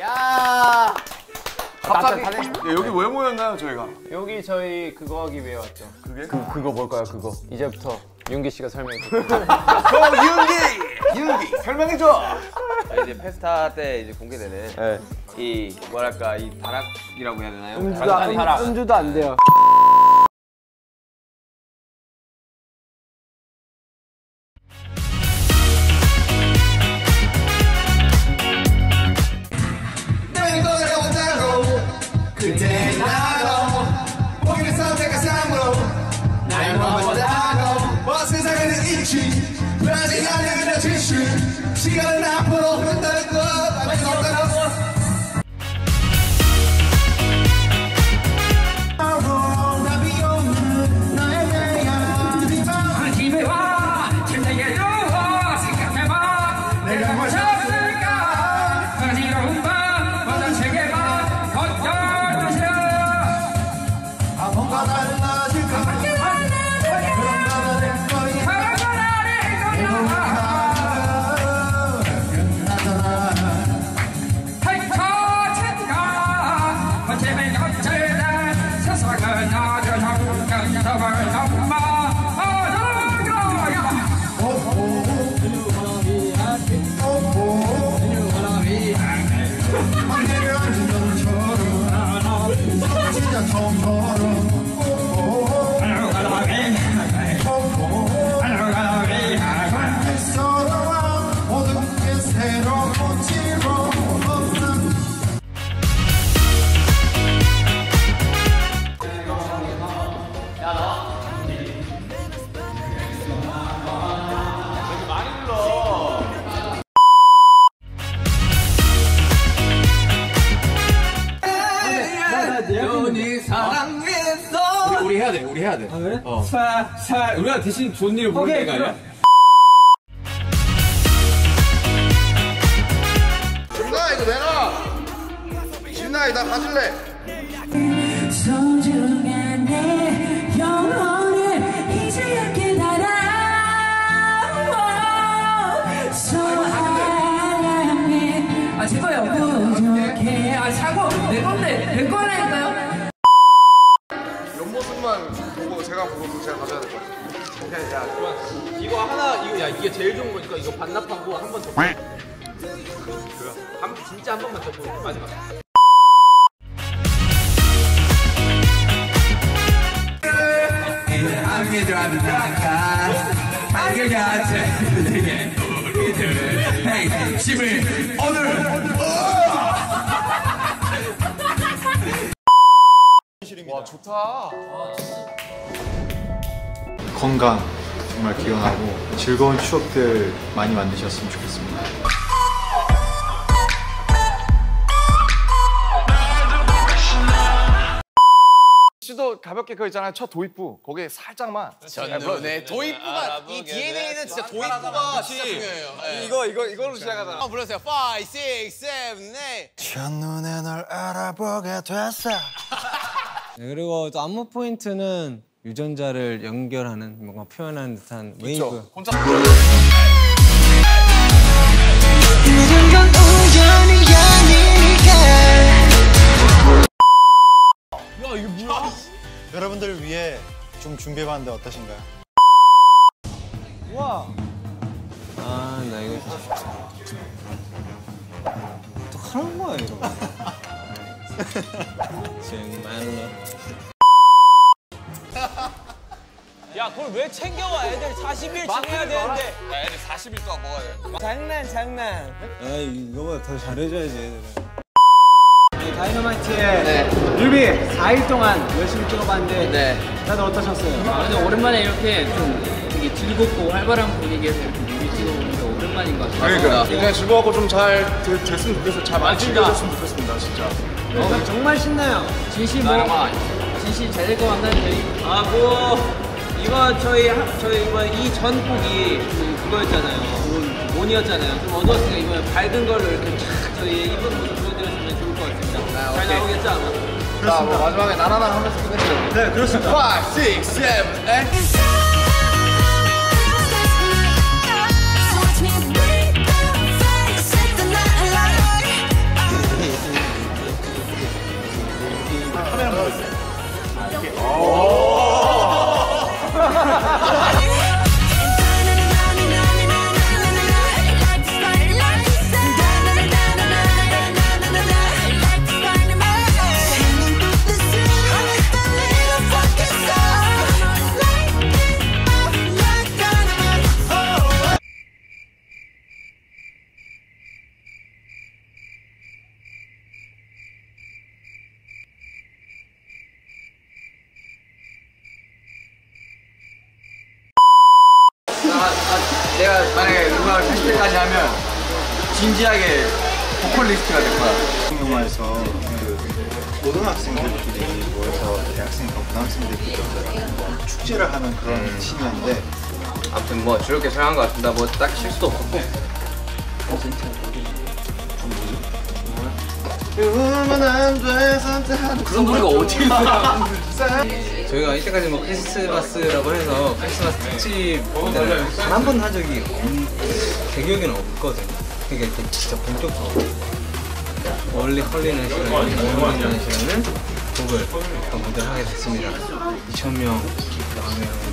야 갑자기 예, 여기 왜 모였나요 저희가? 여기 저희 그거 하기 위해 왔죠. 그게? 그 그거 뭘까요? 그거 이제부터 윤기 씨가 설명해 줄게요. 어 윤기! 윤기 설명해줘! 이제 페스타 때 이제 공개되는 네. 이 뭐랄까 이 다락이라고 해야 되나요? 음주도 안, 다락. 음주도 안 돼요. 시간은 앞 해야 돼. 아, 그래? 어. 사, 사, 우리가 대신 좋은 일을 부르는 오케이, 거 아니야? 준아 이거 내놔! 준아 나 가질래! 제가 보고 제가 가져야 될 것 같아요 이거 하나, 이거, 야, 이게 제일 좋은 거니까 이거 반납하고 한 번 더. 그래. 한, 진짜 한 번만 더 보고 마지막. 와 좋다 건강 정말 기원하고 즐거운 추억들 많이 만드셨으면 좋겠습니다. 씨도 가볍게 그거 있잖아요. 첫 도입부. 거기에 살짝만. 네, 도입부가, 이 DNA는 진짜 도입부가 진짜 중요해요. 이거 이거 이걸로 시작하잖아 한번 불러주세요. 5, 6, 7, 8. 첫눈에 널 알아보게 됐어. 네, 그리고 또 안무 포인트는 유전자를 연결하는 뭔가 표현하는 듯한 웨이브. 혼자 모든 건 우연이 아니니까 여러분들을 위해 좀 준비해봤는데 어떠신가요? 아, 나 이거 또 하는 거야 이거. 정말로. 야, 그걸 왜 챙겨와? 애들 40일쯤 해야 되는데. 야, 애들 40일 동안 먹어야 돼. 장난 장난. 아 이거보다 더 잘해줘야지 애들은. 다이너마이트의 뮤비 4일 동안 열심히 찍어봤는데 네. 다들 어떠셨어요? 아, 근데 오랜만에 이렇게 좀 되게 즐겁고 활발한 분위기에서 이렇게 뮤비 찍어보니까 오랜만인 것 같아요. 그러니까 굉장히 즐거웠고 좀 잘 됐으면 좋겠어요 잘 많이 즐겨졌으면 좋겠습니다 진짜 어, 정말 신나요. 진실 뭐 진실 잘 될 것 같나요, 저희? 아, 뭐 이거 저희 하- 저희 이번 이 전 곡이 그- 그거였잖아요. 몬- 몬이었잖아요. 좀 어두웠으니까 이번에 밝은 걸로 이렇게 쫙 저희 이쁜 모습 보여드렸으면 좋을 것 같습니다. 잘 나오겠죠 아마? 자, 뭐 마지막에 나나나 하면서 끝내죠. 네, 그렇습니다. 5, 6, 7, 8. 내가 만약에 음악을 40대까지 하면 진지하게 보컬리스트가 될 거야. 영화에서 그 고등학생들끼리 모여서 대학생과 고등학생들끼리 축제를 하는 그런 씬이었는데 아무튼 뭐 즐겁게 촬영한 것 같습니다. 뭐 딱 실수도 없었고. 그런 노래가 어디 있어? 저희가 이때까지 뭐 크리스마스라고 해서 크리스마스 특집을 단한 번한 적이 없, 제 기억에는 없거든요. 그러니까 이렇게 진짜 본격적으로 원리 헐리는 시간에 원리는 시간은 곡을 무대를 하게 됐습니다. 2,000명 나오면